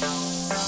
Música